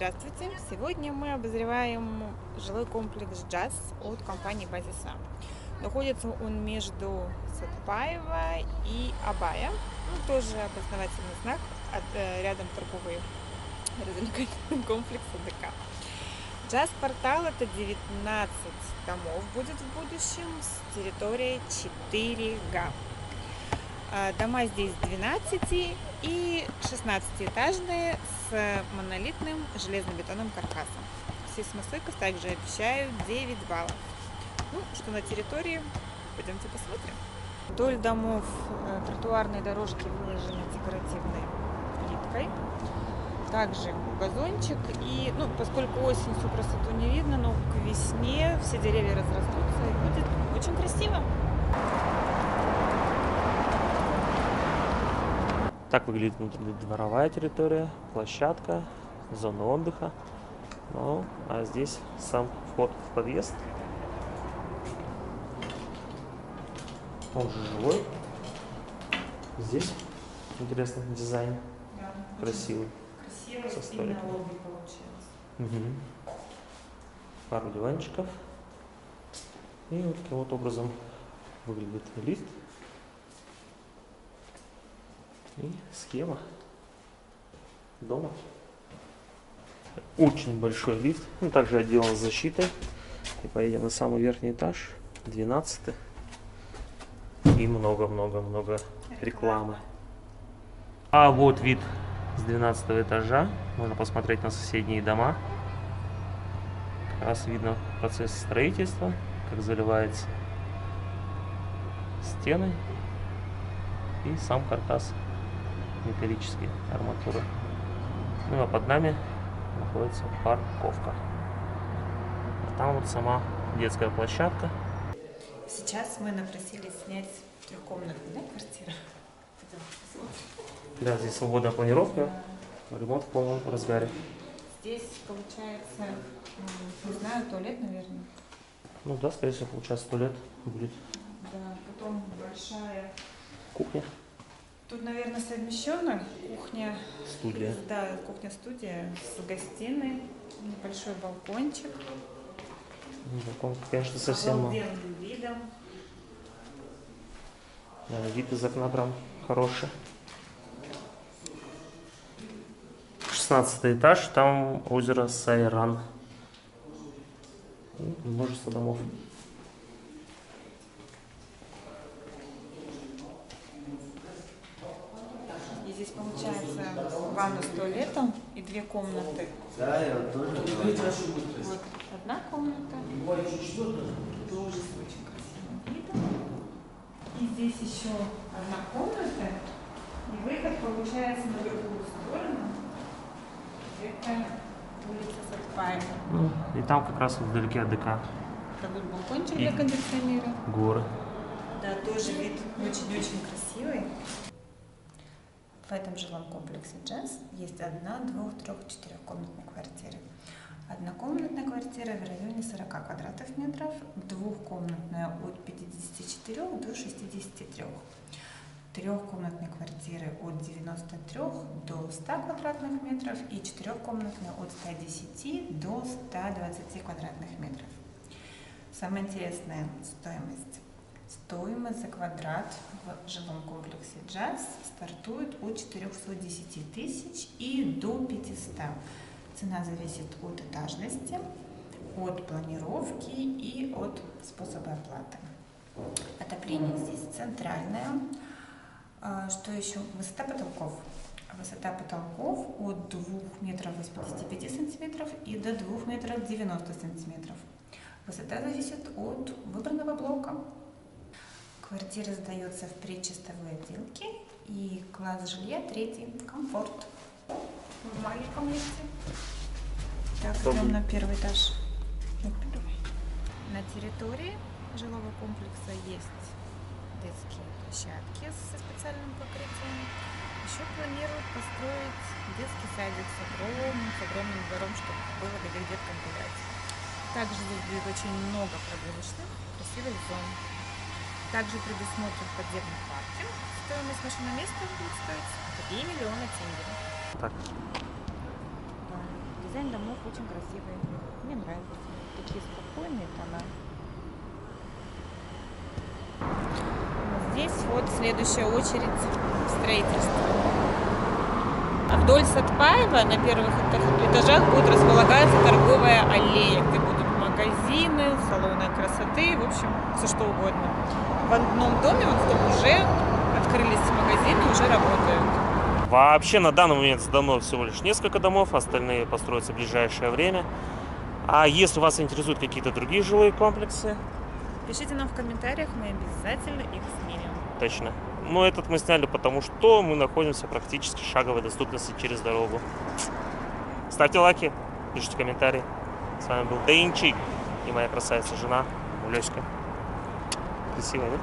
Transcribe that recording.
Здравствуйте! Сегодня мы обозреваем жилой комплекс «Джаз» от компании «Базиса». Находится он между Сатпаева и Абая. Ну, тоже опознавательный знак, от, э, рядом торговый развлекательный комплекс АДК. Джаз-портал это 19 домов будет в будущем с территорией 4 га. А, дома здесь 12 и 16-этажные с монолитным железно-бетонным каркасом. Сейсмостойкость также обещают 9 баллов. Ну, что на территории, пойдемте посмотрим. Вдоль домов э, тротуарные дорожки выложены декоративной плиткой. Также газончик. И, ну, поскольку осень всю красоту не видно, но к весне все деревья разрастутся и будет очень красиво. Так выглядит дворовая территория, площадка, зона отдыха. Ну, а здесь сам вход в подъезд. Он же жилой. Здесь интересный дизайн. Да, Красивый. Красиво Со столиком. лобби получилось. Угу. Пару диванчиков. И вот таким вот образом выглядит лифт. И схема дома. Очень большой лифт. Он также отделан защитой. И поедем на самый верхний этаж. 12 И много-много-много рекламы. А вот вид с 12 этажа. Можно посмотреть на соседние дома. Как раз видно процесс строительства, как заливается стены и сам каркас металлический арматуры. Ну а под нами находится парковка. А там вот сама детская площадка. Сейчас мы напросились снять трехкомнатную да, квартиру. Да, здесь свободная планировка, ремонт в полном разгаре. Здесь получается, не знаю, туалет, наверное. Ну да, скорее всего, получается сто лет будет Да, потом большая. кухня, Тут, наверное, совмещена кухня. студия. Да, кухня-студия с гостиной, небольшой балкончик. Ну, Балкон, конечно, совсем обалденным видом. Да, вид из окна прям хороший. 16 этаж, там озеро Сайран. И Множество домов. Здесь получается ванна с туалетом и две комнаты. Да, я тоже. Вот одна комната. Тоже с очень красивым видом. И здесь еще одна комната. И выход получается на другую сторону. Это улица Сатпаева. Ну, и там как раз вдалеке АДК. Такой балкончик И- для кондиционера. Горы. Да, тоже вид очень-очень красивый. В этом жилом комплексе «Джаз» есть одна, двух, трех, четырехкомнатные квартиры. Однокомнатная квартира в районе 40 квадратов метров, двухкомнатная от 54 до 63. Трехкомнатные квартиры от 93 до 100 квадратных метров и четырехкомнатные от 110 до 120 квадратных метров. Самое интересное – стоимость. Стоимость за квадрат в жилом комплексе «Джаз» стартует от 410 тысяч и до 500. Цена зависит от этажности, от планировки и от способа оплаты. Отопление здесь центральное. А, Что еще? Высота потолков. Высота потолков от 2 метров 85 сантиметров и до 2 метров 90 сантиметров. Высота зависит от выбранного блока. Квартира сдается в предчистовой отделке и класс жилья третий – комфорт. В маленьком лифте. Так, идем на первый этаж. На первый. На территории жилого комплекса есть детские площадки со специальным покрытием. Еще планируют построить детский садик с огромным, с огромным двором, чтобы было где деткам гулять. Также здесь будет очень много прогулочных, красивых зон. Также предусмотрен подземный паркинг. Стоимость машины места будет стоить 3 миллиона тенге. Так, Да. Дизайн домов очень красивый. Мне нравится. Такие спокойные тона. Здесь вот следующая очередь строительства. А вдоль Сатпаева на первых эта- этажах будет располагаться торговая аллея, где магазины, салоны красоты, в общем, все что угодно. В одном доме, вот в том уже открылись магазины, уже работают. Вообще на данный момент сдано всего лишь несколько домов, остальные построятся в ближайшее время. А если вас интересуют какие-то другие жилые комплексы, Пишите нам в комментариях, мы обязательно их снимем. точно. Но этот мы сняли, потому что мы находимся практически в шаговой доступности через дорогу. Ставьте лайки, пишите комментарии. С вами был Денчик и моя красавица жена Улёська. Красивая, да?